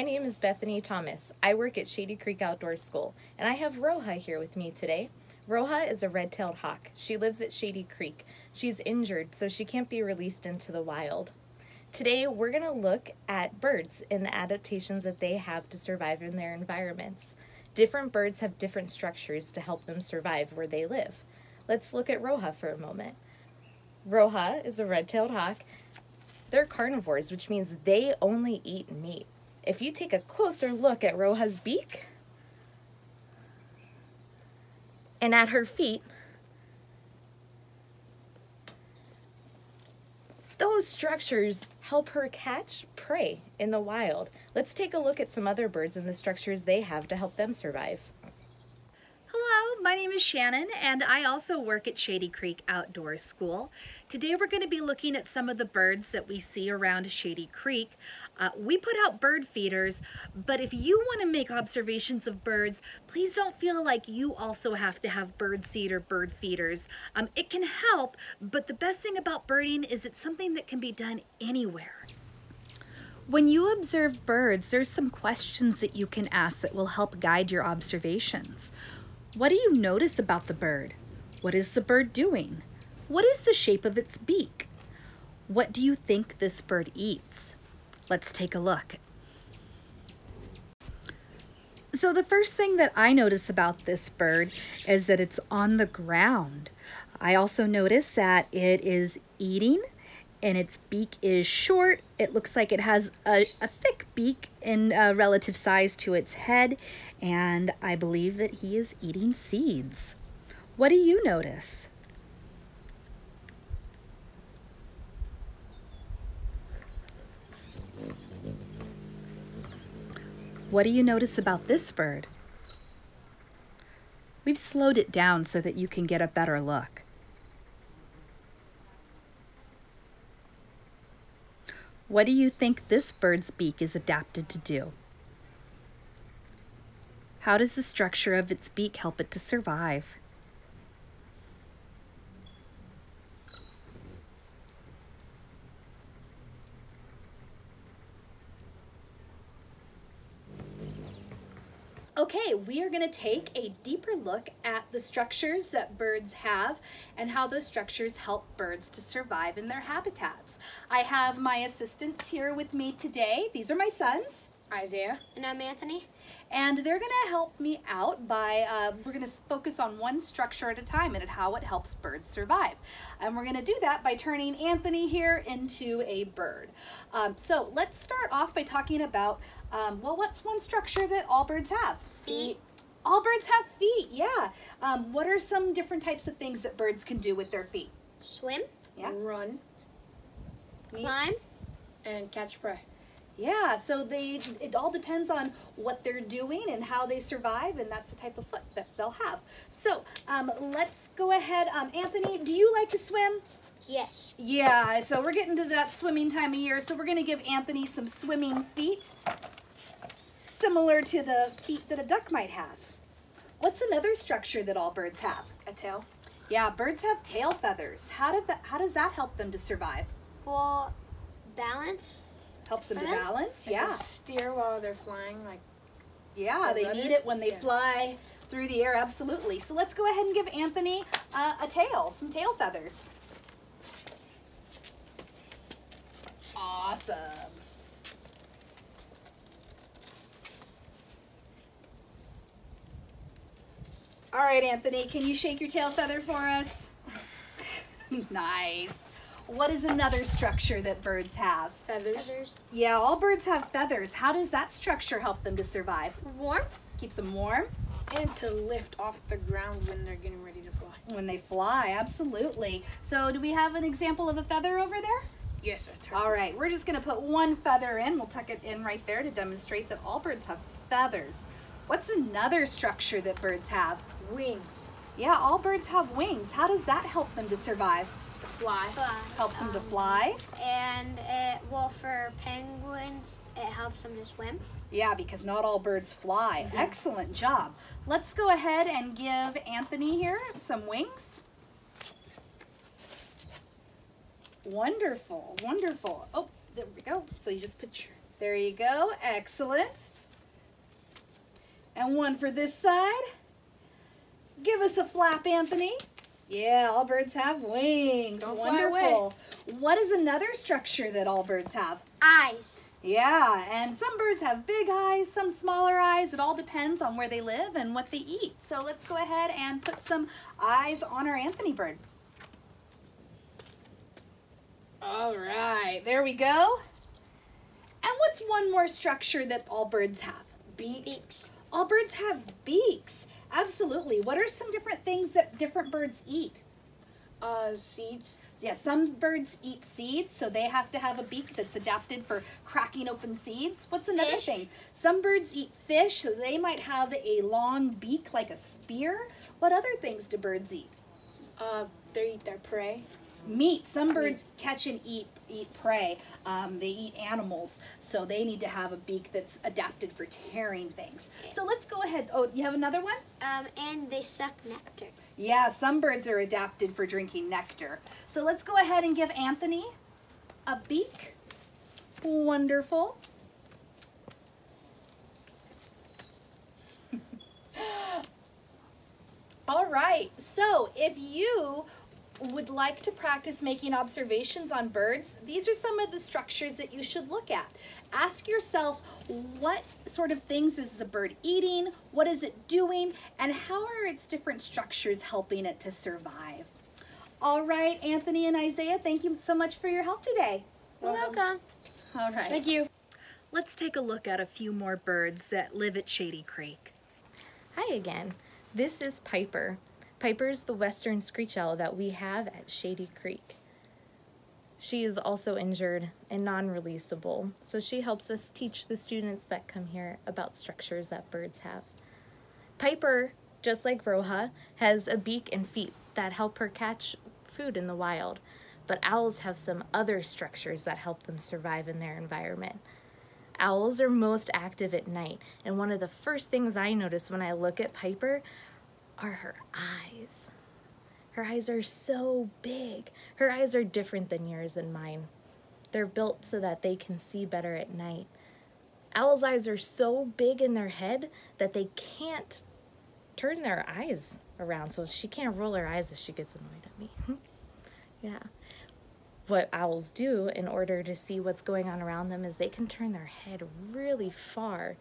My name is Bethany Thomas. I work at Shady Creek Outdoor School, and I have Roja here with me today. Roja is a red-tailed hawk. She lives at Shady Creek. She's injured, so she can't be released into the wild. Today, we're going to look at birds and the adaptations that they have to survive in their environments. Different birds have different structures to help them survive where they live. Let's look at Roja for a moment. Roja is a red-tailed hawk. They're carnivores, which means they only eat meat. If you take a closer look at Roja's beak and at her feet, those structures help her catch prey in the wild. Let's take a look at some other birds and the structures they have to help them survive. Hello, my name is Shannon and I also work at Shady Creek Outdoor School. Today we're going to be looking at some of the birds that we see around Shady Creek. Uh, we put out bird feeders, but if you want to make observations of birds, please don't feel like you also have to have bird seed or bird feeders. Um, it can help, but the best thing about birding is it's something that can be done anywhere. When you observe birds, there's some questions that you can ask that will help guide your observations. What do you notice about the bird? What is the bird doing? What is the shape of its beak? What do you think this bird eats? Let's take a look. So the first thing that I notice about this bird is that it's on the ground. I also notice that it is eating and its beak is short. It looks like it has a, a thick beak in uh, relative size to its head, and I believe that he is eating seeds. What do you notice? What do you notice about this bird? We've slowed it down so that you can get a better look. What do you think this bird's beak is adapted to do? How does the structure of its beak help it to survive? Okay, we are going to take a deeper look at the structures that birds have and how those structures help birds to survive in their habitats. I have my assistants here with me today. These are my sons. Isaiah. And I'm Anthony. And they're going to help me out by, uh, we're going to focus on one structure at a time and how it helps birds survive. And we're going to do that by turning Anthony here into a bird. Um, so let's start off by talking about, um, well, what's one structure that all birds have? Feet. All birds have feet, yeah. Um, what are some different types of things that birds can do with their feet? Swim. Yeah. Run. Neat. Climb. And catch prey. Yeah, so they it all depends on what they're doing and how they survive, and that's the type of foot that they'll have. So um, let's go ahead. Um, Anthony, do you like to swim? Yes. Yeah, so we're getting to that swimming time of year, so we're going to give Anthony some swimming feet, similar to the feet that a duck might have. What's another structure that all birds have? A tail. Yeah, birds have tail feathers. How did that? How does that help them to survive? Well, balance. Helps them to For them? balance. They Yeah. steer while they're flying. Like Yeah, they rudder? need it when they Yeah. fly through the air, absolutely. So let's go ahead and give Anthony uh, a tail, some tail feathers. Awesome. All right, Anthony, can you shake your tail feather for us? nice. What is another structure that birds have? feathers. Feathers. Yeah, all birds have feathers. How does that structure help them to survive? Warmth. Keeps them warm And to lift off the ground when they're getting ready to fly. when they fly, absolutely. So do we have an example of a feather over there? Yes, sir. All right, we're just gonna put one feather in. We'll tuck it in right there to demonstrate that all birds have feathers. What's another structure that birds have? Wings. Yeah, all birds have wings. How does that help them to survive? To fly. Fly. Helps them to Um, fly? And it, well, for penguins, it helps them to swim. Yeah, because not all birds fly. Excellent job. Let's go ahead and give Anthony here some wings. Wonderful, wonderful. Oh, there we go. So you just put your There you go. Excellent. And one for this side. Give us a flap, Anthony. Yeah, all birds have wings. Don't Wonderful. What is another structure that all birds have? Eyes. Yeah, and some birds have big eyes, some smaller eyes. It all depends on where they live and what they eat. So let's go ahead and put some eyes on our Anthony bird. All right, there we go. And what's one more structure that all birds have? Beaks. All birds have beaks. Absolutely. What are some different things that different birds eat? Uh, seeds. Yeah, some birds eat seeds, so they have to have a beak that's adapted for cracking open seeds. What's another Fish. thing? Some birds eat fish, so they might have a long beak like a spear. What other things do birds eat? Uh, they eat their prey. Meat. Some birds catch and eat eat prey. Um, they eat animals, so they need to have a beak that's adapted for tearing things. So let's go ahead. Oh, you have another one? Um, and they suck nectar. Yeah, some birds are adapted for drinking nectar. So let's go ahead and give Anthony a beak. Wonderful. All right, so if you would like to practice making observations on birds, these are some of the structures that you should look at. Ask yourself what sort of things is the bird eating, what is it doing, and how are its different structures helping it to survive. All right, Anthony and Isaiah, thank you so much for your help today. You're welcome. All right. Thank you. Let's take a look at a few more birds that live at Shady Creek. Hi again. This is Piper. Piper's the western screech owl that we have at Shady Creek. She is also injured and non-releasable, so she helps us teach the students that come here about structures that birds have. Piper, just like Roja, has a beak and feet that help her catch food in the wild, but owls have some other structures that help them survive in their environment. Owls are most active at night, and one of the first things I notice when I look at Piper are her eyes. Her eyes are so big. Her eyes are different than yours and mine. They're built so that they can see better at night. Owls' eyes are so big in their head that they can't turn their eyes around, so she can't roll her eyes if she gets annoyed at me. yeah. What owls do in order to see what's going on around them is they can turn their head really far.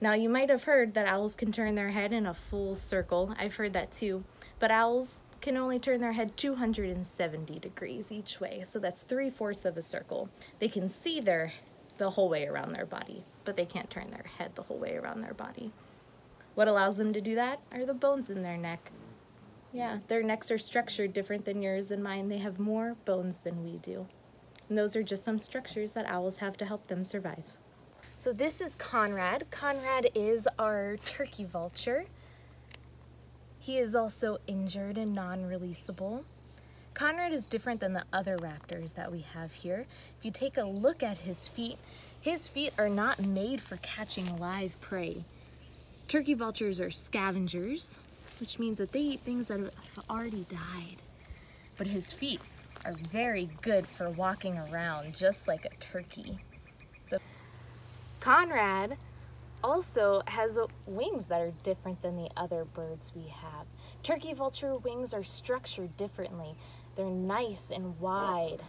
Now, you might have heard that owls can turn their head in a full circle. I've heard that too. But owls can only turn their head 270 degrees each way, so that's three fourths of a circle. They can see their the whole way around their body, but they can't turn their head the whole way around their body. What allows them to do that are the bones in their neck. Yeah, their necks are structured different than yours and mine. They have more bones than we do. And those are just some structures that owls have to help them survive. So this is Conrad. Conrad is our turkey vulture. He is also injured and non-releasable. Conrad is different than the other raptors that we have here. If you take a look at his feet, his feet are not made for catching live prey. Turkey vultures are scavengers, which means that they eat things that have already died. But his feet are very good for walking around just like a turkey. So Conrad also has wings that are different than the other birds we have. Turkey vulture wings are structured differently. They're nice and wide,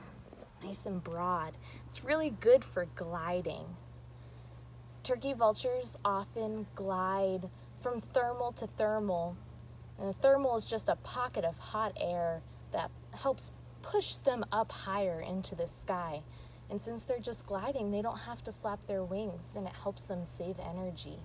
nice and broad. It's really good for gliding. Turkey vultures often glide from thermal to thermal. And the thermal is just a pocket of hot air that helps push them up higher into the sky. And since they're just gliding, they don't have to flap their wings and it helps them save energy.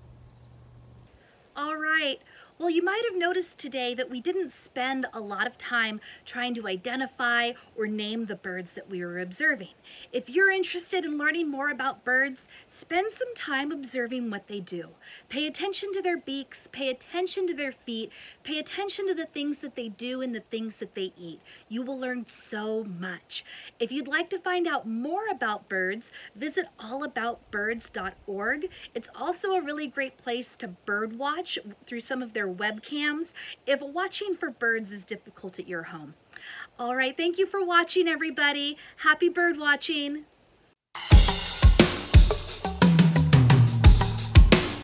All right. Well, you might have noticed today that we didn't spend a lot of time trying to identify or name the birds that we were observing. If you're interested in learning more about birds, spend some time observing what they do. Pay attention to their beaks, pay attention to their feet, pay attention to the things that they do and the things that they eat. You will learn so much. If you'd like to find out more about birds, visit allaboutbirds.org. It's also a really great place to bird watch through some of their webcams if watching for birds is difficult at your home. All right, thank you for watching, everybody. Happy bird watching.